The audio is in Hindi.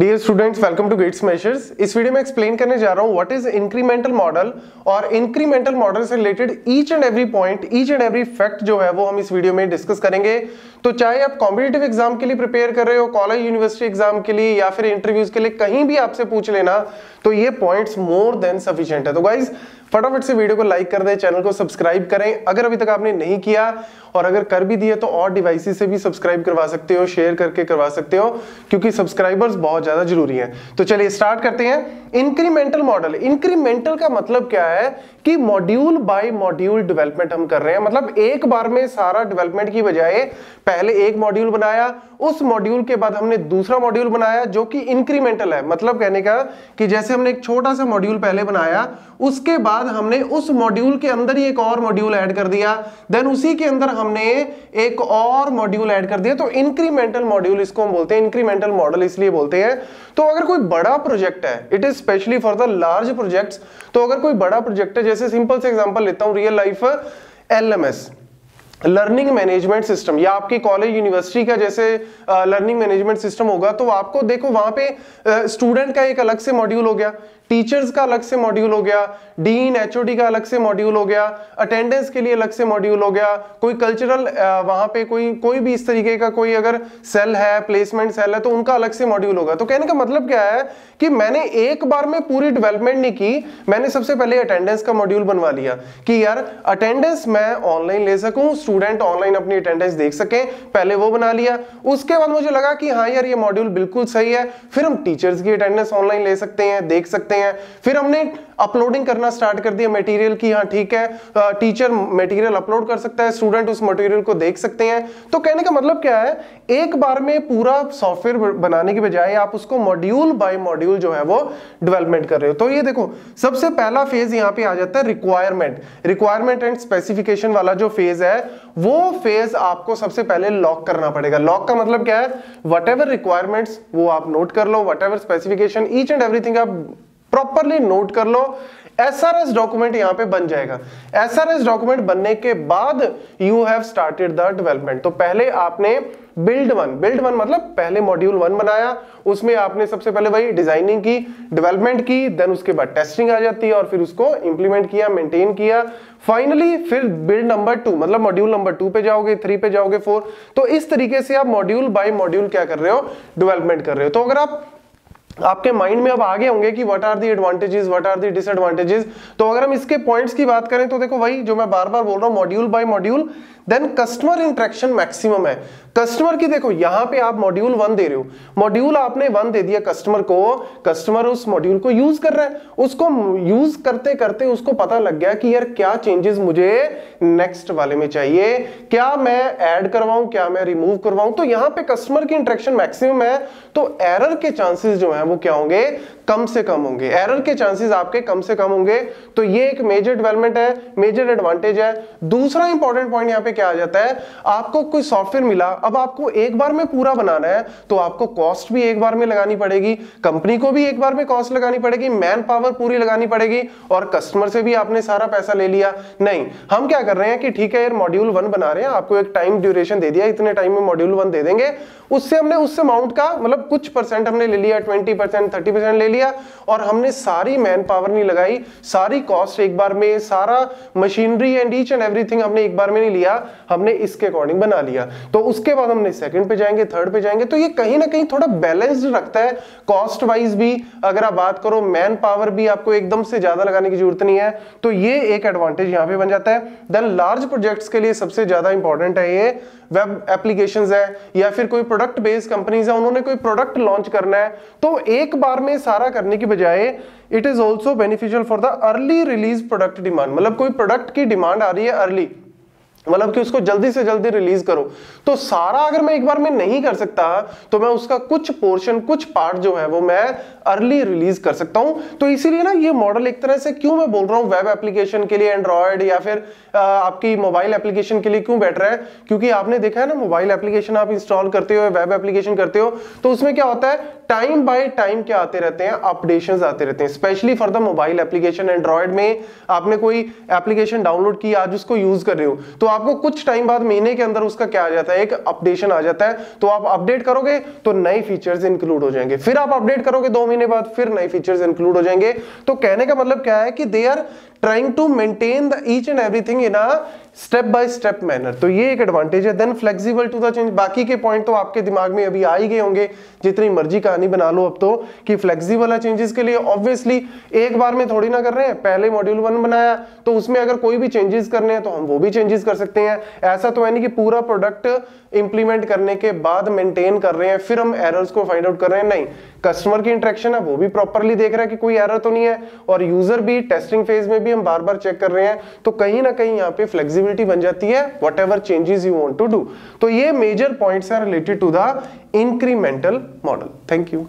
Dear students welcome to Gate Smashers इस वीडियो में एक्सप्लेन करने जा रहा हूँ व्हाट इज़ इंक्रीमेंटल मॉडल और इंक्रीमेंटल मॉडल से related each and every point each and every fact जो है वो हम इस वीडियो में डिस्कस करेंगे। तो चाहे आप कॉम्पिटेटिव एग्ज़ाम के लिए प्रिपेयर कर रहे हो कॉलेज यूनिवर्सिटी एग्ज़ाम के लिए या फिर इंटरव्यूज़ के लिए कहीं भी आपसे पूछ लेना तो ये पॉइंट्स मोर देन सफिशियंट है। तो गाइज़ फटाफट से वीडियो को लाइक कर दें चैनल को सब्सक्राइब करें। अगर अभी तक आपने नहीं किया और अगर कर भी दिया तो और डिवाइसेस से भी सब्सक्राइब करवा सकते हो शेयर करके करवा सकते हो, क्योंकि सब्सक्राइबर्स बहुत ज़्यादा ज़रूरी है। तो चलिए स्टार्ट करते हैं। इंक्रीमेंटल मॉडल इंक्रीमेंटल का मतलब क्या है कि मॉड्यूल बाय मॉड्यूल डेवलपमेंट हम कर रहे हैं। मतलब एक बार में सारा डेवलपमेंट की बजाय पहले एक मॉड्यूल बनाया, उस मॉड्यूल के बाद हमने दूसरा मॉड्यूल बनाया, जो कि इंक्रीमेंटल है। मतलब कहने का कि जैसे हमने एक छोटा सा मॉड्यूल पहले बनाया, उसके बाद हमने उस मॉड्यूल के अंदर ही एक और मॉड्यूल ऐड कर दिया देन उसी के अंदर हमने एक और मॉड्यूल ऐड कर दिया तो इंक्रीमेंटल मॉड्यूल इसको हम बोलते हैं इंक्रीमेंटल मॉडल इसलिए बोलते हैं। तो अगर कोई बड़ा प्रोजेक्ट है it is specially for the large projects तो अगर कोई बड़ा प्रोजेक्ट है, जैसे सिंपल से एग्ज़ाम्पल लेता हूँ real life LMS learning management system, या आपकी कॉलेज, यूनिवर्सिटी का जैसे लर्निंग मैनेजमेंट सिस्टम होगा तो आपको देखो वहाँ पे स्टूडेंट का एक अलग से मॉड्यूल हो गया। टीचर्स का अलग से मॉड्यूल हो गया, डीन, एचओडी का अलग से मॉड्यूल हो गया, अटेंडेंस के लिए अलग से मॉड्यूल हो गया, कोई कल्चरल वहाँ पे कोई कोई भी इस तरीके का कोई अगर सेल है, प्लेसमेंट सेल है तो उनका अलग से मॉड्यूल होगा। तो कहने का मतलब क्या है कि मैंने एक बार में पूरी डेवलपमेंट नहीं की, मैंने सबसे पहले अटेंडेंस का मॉड्यूल बनवा लिया कि यार, अटेंडेंस मैं ऑनलाइन ले सकूँ, स्टूडेंट ऑनलाइन अपनी अटेंडेंस देख सकें, पहले वो बना लिया। उसके बाद मुझे लगा कि हाँ यार, ये मॉड्यूल बिल्कुल सही है, फिर हम टीचर्स की अटेंडेंस ऑनलाइन ले सकते हैं, देख सकते हैं। फिर हमने अपलोडिंग करना स्टार्ट कर दिया मटेरियल की हाँ ठीक है। टीचर मटेरियल अपलोड कर सकता है स्टूडेंट उस मटेरियल को देख सकते हैं। तो कहने का मतलब क्या है? एक बार में पूरा सॉफ्टवेयर बनाने की बजाय आप उसको मॉड्यूल बाय मॉड्यूल जो है वो डेवलपमेंट कर रहे हो। तो ये देखो, सबसे पहला फ़ेज़ यहाँ पे आ जाता है रिक्वायरमेंट रिक्वायरमेंट एंड स्पेसिफिकेशन वाला जो फ़ेज़ है, वो फ़ेज़ आपको सबसे पहले लॉक करना पड़ेगा। लॉक का मतलब क्या है? वट रिक्वायरमेंट्स वो आप नोट कर लो what specification each and everything आप प्रॉपरली नोट कर लो एसआरएस डॉक्यूमेंट यहाँ पे बन जाएगा। एसआरएस डॉक्यूमेंट बनने के बाद you have started the development तो पहले आपने बिल्ड वन बिल्ड वन मतलब पहले मॉड्यूल वन बनाया, उसमें आपने सबसे पहले वही डिज़ाइनिंग की डेवलपमेंट की देन उसके बाद टेस्टिंग आ जाती है और फिर उसको इंप्लीमेंट किया मेंटेन किया। फाइनली फिर बिल्ड नंबर टू मतलब मॉड्यूल नंबर टू पे जाओगे थ्री पे जाओगे फोर तो इस तरीके से आप मॉड्यूल बाय मॉड्यूल क्या कर रहे हो? डेवलपमेंट कर रहे हो। तो अगर आप आपके माइंड में अब आगे होंगे कि what are the advantages what are the disadvantages तो अगर हम इसके पॉइंट्स की बात करें तो देखो वही जो मैं बार बार बोल रहा हूँ module by module then customer interaction maximum है। कस्टमर की देखो, यहाँ पे आप मॉड्यूल वन दे रहे हो। मॉड्यूल आपने वन दे दिया कस्टमर को कस्टमर उस मॉड्यूल को यूज़ कर रहा है। उसको यूज़ करते करते उसको पता लग गया कि यार क्या चेंजेस मुझे नेक्स्ट वाले में चाहिए। क्या मैं ऐड करवाऊं, क्या मैं रिमूव करवाऊं? तो यहाँ पे कस्टमर की इंट्रैक्शन मैक्सिमम है। तो एरर के चांसेस जो है वो क्या होंगे? कम से कम होंगे। एरर के चांसेस आपके कम से कम होंगे। तो ये एक मेजर डेवलपमेंट है मेजर एडवांटेज है। दूसरा इंपॉर्टेंट पॉइंट यहाँ पे क्या आ जाता है? आपको कोई सॉफ्टवेयर मिला, अब आपको एक बार में पूरा बनाना है तो आपको कॉस्ट भी एक बार में लगानी पड़ेगी कंपनी को भी एक बार में कॉस्ट लगानी पड़ेगी मैन पावर पूरी लगानी पड़ेगी, और कस्टमर से भी आपने सारा पैसा ले लिया। नहीं, हम क्या कर रहे हैं कि ठीक है, यार मॉड्यूल वन बना रहे हैं, आपको एक टाइम ड्यूरेशन दे दिया, इतने टाइम में मॉड्यूल वन दे देंगे। उससे हमने उस अमाउंट का मतलब कुछ परसेंट हमने ले लिया ट्वेंटी परसेंट थर्टी परसेंट ले लिया और हमने सारी मैन पावर नहीं लगाई, सारी कॉस्ट एक बार में, सारा machinery and each and everything हमने एक बार में नहीं लिया, हमने इसके अकॉर्डिंग बना लिया। तो उसके बाद हमने सेकंड पे जाएँगे थर्ड पे जाएँगे तो ये कहीं ना कहीं थोड़ा बैलेंस्ड रखता है कॉस्ट वाइज भी। अगर आप बात करो मैन पावर भी आपको एकदम से ज़्यादा लगाने की ज़रूरत नहीं है तो ये एक एडवांटेज यहाँ पे बन जाता है। देन लार्ज प्रोजेक्ट्स के लिए सबसे ज़्यादा इंपॉर्टेंट है ये वेब एप्लीकेशन है, या फिर कोई प्रोडक्ट बेस्ड कंपनीज़ है, उन्होंने कोई प्रोडक्ट लॉन्च करना है तो एक बार में सारा करने की बजाय it is also beneficial for the early release product demand मतलब कोई प्रोडक्ट की डिमांड आ रही है अर्ली मतलब कि उसको जल्दी से जल्दी रिलीज़ करो। तो सारा अगर मैं एक बार में नहीं कर सकता तो मैं उसका कुछ पोर्शन कुछ पार्ट जो है वो मैं अर्ली रिलीज़ कर सकता हूँ। तो इसीलिए ना ये मॉडल एक तरह से क्यों मैं बोल रहा हूँ वेब एप्लीकेशन के लिए एंड्रॉयड या फिर आ, आपकी मोबाइल एप्लीकेशन के लिए क्यों बेटर है? क्योंकि आपने देखा है ना मोबाइल एप्लीकेशन आप इंस्टॉल करते हो वेब एप्लीकेशन करते हो तो उसमें क्या होता है? टाइम बाय टाइम क्या आते रहते हैं? अपडेशन आते रहते हैं specially for the mobile application Android में आपने कोई एप्लीकेशन डाउनलोड की, आज उसको यूज़ कर रहे हो तो आपको कुछ टाइम बाद महीने के अंदर उसका क्या आ जाता है? एक अपडेशन आ जाता है तो आप अपडेट करोगे तो नए फीचर्स इंक्लूड हो जाएँगे। फिर आप अपडेट करोगे दो महीने बाद, फिर नए फीचर्स इंक्लूड हो जाएँगे। तो कहने का मतलब क्या है कि they are trying to maintain the each and everything in a step by step manner तो ये एक एडवांटेज है। Then flexible to the change बाकी के पॉइंट तो आपके दिमाग में अभी आ ही गए होंगे, जितनी मर्ज़ी कहानी बना लो अब तो कि फ्लेक्सिबल है चेंजेस के लिए। ऑब्वियसली एक बार में थोड़ी ना कर रहे हैं, पहले मॉड्यूल वन बनाया तो उसमें अगर कोई भी चेंजेस करने हैं तो हम वो भी चेंजेस कर सकते हैं। ऐसा तो है नहीं कि पूरा प्रोडक्ट इंप्लीमेंट करने के बाद मेंटेन कर रहे हैं, फिर हम एरर्स को फाइंड आउट कर रहे हैं। नहीं कस्टमर की इंट्रेक्शन है, वो भी प्रॉपरली देख रहा है कि कोई एरर तो नहीं है और यूज़र भी टेस्टिंग फ़ेज़ में भी हम बार बार चेक कर रहे हैं तो कहीं ना कहीं यहाँ पे फ्लेक्सिबिलिटी बन जाती है whatever changes you want to do तो ये मेजर पॉइंट्स है related to the incremental model thank you